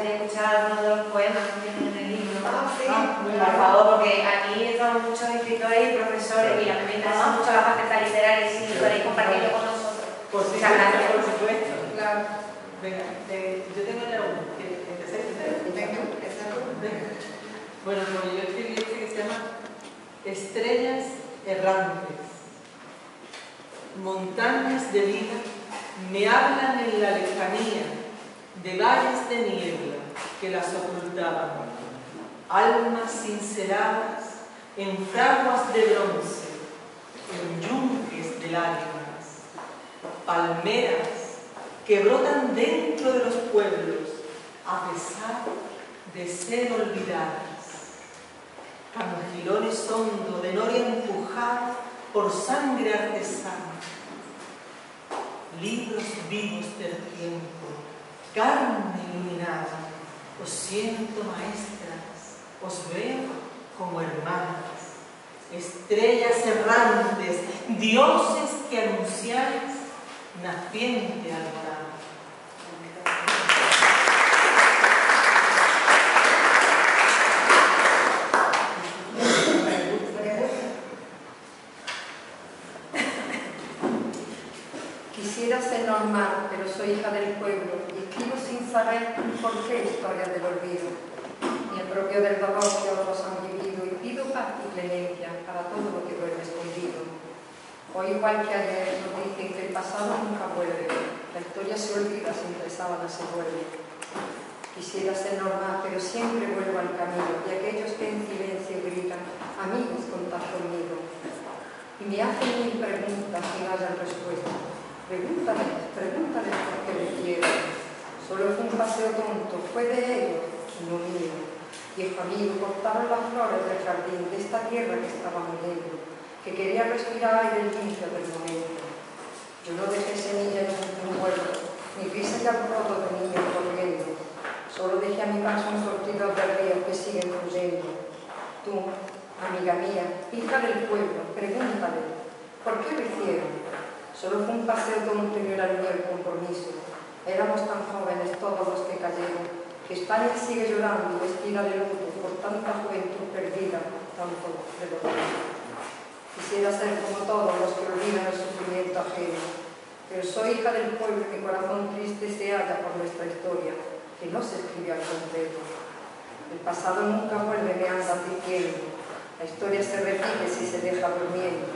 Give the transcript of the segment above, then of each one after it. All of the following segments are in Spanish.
gustaría escuchar algunos de los poemas que tienen en el libro. Ah, sí. Por favor, porque aquí estamos muchos escritores y profesores y a mí me interesa mucho la faceta literaria y si podéis compartirlo con nosotros. Por gracias. por supuesto. Claro. Venga, eh, yo tengo ya uno. empecé? Venga. Bueno, pues yo escribí este que se llama Estrellas errantes. Montañas de vida me hablan en la lejanía de valles de niebla que las ocultaban. Almas cinceladas en fraguas de bronce, en yunques de lágrimas. Palmeras que brotan dentro de los pueblos a pesar de ser olvidadas. Cangilones hondo de noria empujada por sangre artesana. Libros vivos del tiempo, carne iluminada. Os siento maestras, os veo como hermanas. Estrellas errantes, dioses que anunciáis naciente alborada. Quisiera ser normal, pero soy hija del pueblo saber por qué historia del olvido, ni el propio del dolor que otros han vivido y pido paz y clemencia para todo lo que duerme escondido. Hoy igual que ayer nos dicen que el pasado nunca vuelve, la historia se olvida si entre sábanas se vuelve. Quisiera ser normal, pero siempre vuelvo al camino y aquellos que en silencio gritan, amigos, contad conmigo. Y me hacen mil preguntas sin hallan respuesta. Pregúntales, pregúntales por qué me quieren. Solo fue un paseo tonto, fue de ellos, no mío. Viejo amigo, cortaron las flores del jardín de esta tierra que estaba muriendo, que quería respirar aire limpio del momento. Yo no dejé semilla en un huerto, ni risa y alboroto de niños corriendo. Solo dejé a mi paso un sortido de ríos que siguen fluyendo. Tú, amiga mía, hija del pueblo, pregúntale, ¿por qué lo hicieron? Solo fue un paseo tonto y no era el compromiso. Éramos tan jóvenes todos los que cayeron, que España sigue llorando vestida de luto por tanta juventud perdida, tanto de dolor. Quisiera ser como todos los que olvidan el sufrimiento ajeno, pero soy hija del pueblo y mi corazón triste se halla por nuestra historia, que no se escribió al completo. El pasado nunca vuelve, me andan diciendo. La historia se repite si se deja durmiendo.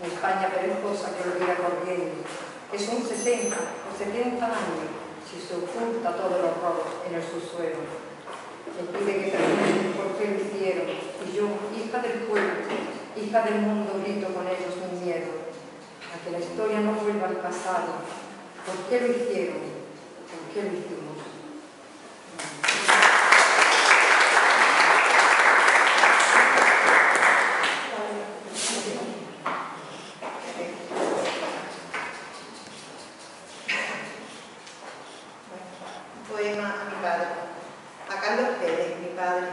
Mi España perezosa que olvida corriendo. Es un 60 o 70 años si se oculta todo el horror en el subsuelo. Me pide que pregunten por qué lo hicieron. Y yo, hija del pueblo, hija del mundo, grito con ellos mi miedo. A que la historia no vuelva al pasado. ¿Por qué lo hicieron? ¿Por qué lo hicimos? Un poema a mi padre, a Carlos Pérez, mi padre.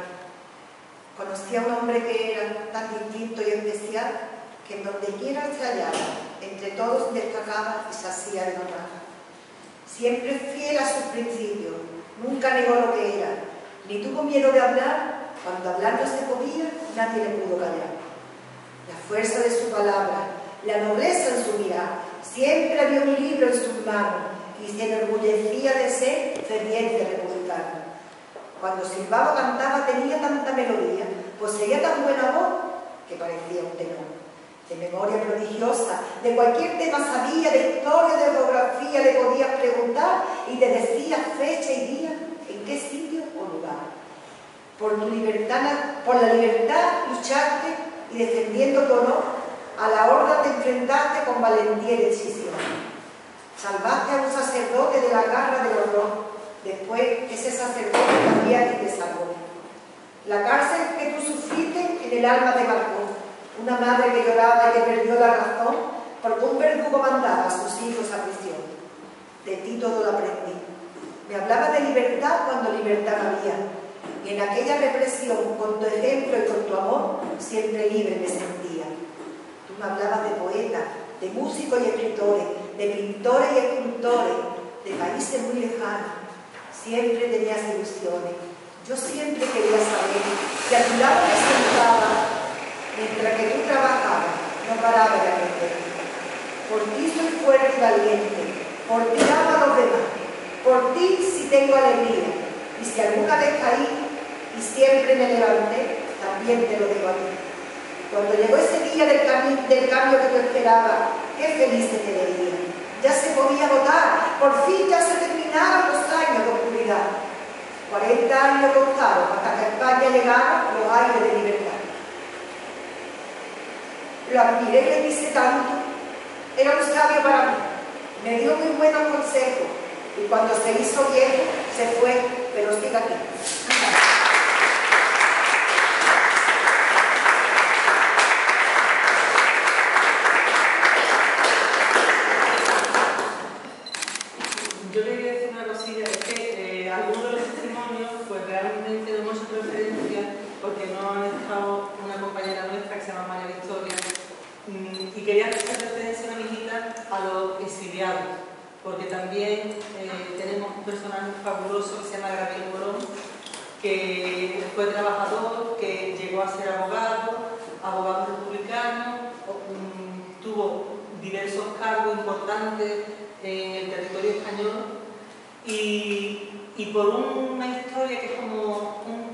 Conocí a un hombre que era tan distinto y especial que en donde quiera se hallara, entre todos destacaba y se hacía de notar. Siempre fiel a sus principios, nunca negó lo que era, ni tuvo miedo de hablar, cuando hablar no se podía, nadie le pudo callar. La fuerza de su palabra, la nobleza en su mirar, siempre había un libro en sus manos y se enorgullecía de ser ferviente. Cuando silbaba cantaba tenía tanta melodía, poseía tan buena voz que parecía un tenor. De memoria prodigiosa, de cualquier tema sabía, de historia, de geografía le podías preguntar y te decía fecha y día, en qué sitio o lugar. Por, tu libertad, por la libertad luchaste y defendiendo tu honor, a la horda te enfrentaste con valentía y decisión. Salvaste a un sacerdote de la garra del horror. Después ese sacerdote también te salvó. La cárcel que tú sufriste en el alma te marcó. Una madre que lloraba y que perdió la razón porque un verdugo mandaba a sus hijos a prisión. De ti todo lo aprendí. Me hablaba de libertad cuando libertad había. Y en aquella represión, con tu ejemplo y con tu amor, siempre libre me sentía. Tú me hablabas de poetas, de músicos y escritores, de pintores y escultores, de países muy lejanos. Siempre tenías ilusiones. Yo siempre quería saber que a tu lado me sentaba, mientras que tú trabajabas, no paraba de aprender. Por ti soy fuerte y valiente, por ti amo a los demás, por ti si tengo alegría, y si alguna vez caí y siempre me levanté, también te lo digo a ti. Cuando llegó ese día del, del cambio que tú esperabas, qué feliz te veía. Ya se podía votar, por fin ya se terminaron los años de oscuridad. 40 años contados hasta que a España llegaron los aires de libertad. Lo admiré y le quise tanto, era un sabio para mí, me dio muy buenos consejos y cuando se hizo viejo se fue, pero sigue aquí. Porque también eh, tenemos un personaje fabuloso que se llama Gabriel Morón, que fue trabajador, que llegó a ser abogado, abogado republicano, mm, tuvo diversos cargos importantes en el territorio español y, por una historia que es como un,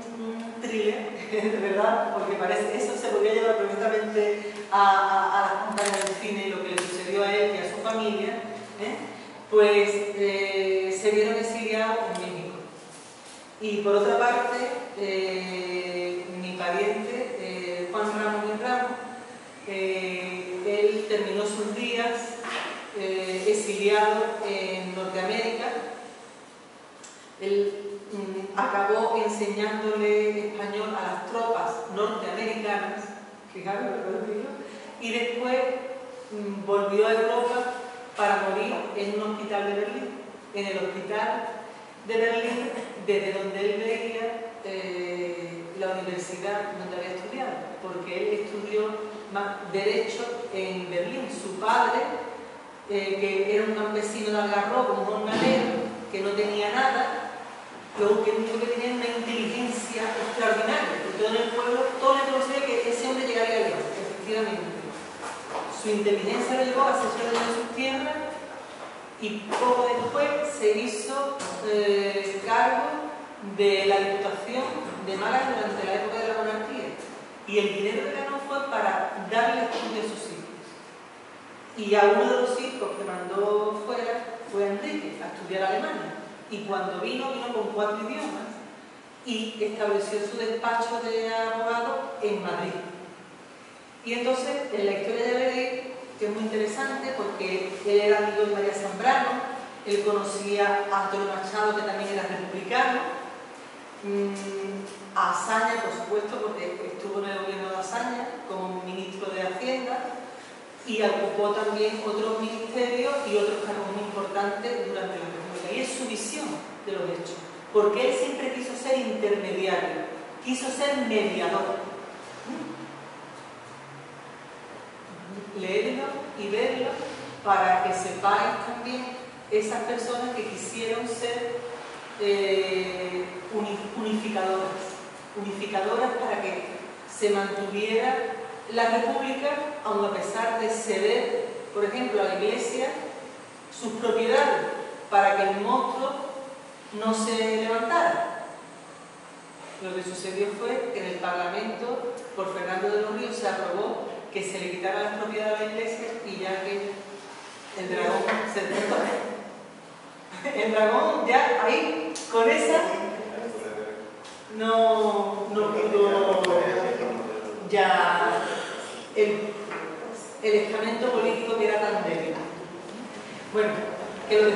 thriller, de verdad, porque parece eso se podría llevar perfectamente a, a, a las compañías del cine y lo que le sucedió a él y a su familia, ¿eh? pues eh, se vieron exiliados en México. Y por otra parte, eh, mi pariente, Juan Ramos y Ramos, él terminó sus días exiliado en Norteamérica. Él mm, acabó enseñándole español a las tropas norteamericanas, fijaros y después mm, volvió a Europa para morir en un hospital de Berlín. En el hospital de Berlín, desde donde él veía eh, la universidad donde había estudiado, porque él estudió más Derecho en Berlín. Su padre, eh, que era un campesino de Algarrobo, un jornalero, que no tenía nada, lo único que tenía una inteligencia extraordinaria, porque todo el pueblo, todo pueblo sabía que ese hombre llegaría a Dios, efectivamente su inteligencia lo llevó a hacerse de sus tierras y poco después se hizo eh, cargo de la Diputación de Málaga durante la época de la monarquía. Y el dinero que ganó fue para darle estudio a sus hijos. Y a uno de los hijos que mandó fuera fue Enrique a estudiar Alemania. Y cuando vino, vino con cuatro idiomas y estableció su despacho de abogado en Madrid. Y entonces, en la historia de Aledí, que es muy interesante porque él era amigo de María Zambrano, él conocía a Antonio Machado, que también era republicano, mm, a Azaña, por supuesto, porque estuvo en el gobierno de Azaña como ministro de Hacienda, y ocupó también otros ministerios y otros cargos muy importantes durante la República. Y es su visión de los hechos, porque él siempre quiso ser intermediario, quiso ser mediador y verlo para que sepáis también esas personas que quisieron ser eh, unificadoras, unificadoras para que se mantuviera la república, aun a pesar de ceder, por ejemplo, a la iglesia sus propiedades para que el monstruo no se levantara. Lo que sucedió fue que en el Parlamento, por Fernando de los Ríos, se aprobó que se le quitara las propiedades a la iglesia y ya que el dragón se despertó. El dragón ya ahí, con esa, no, no pudo ya el, el estamento político que era tan débil. Bueno, que lo.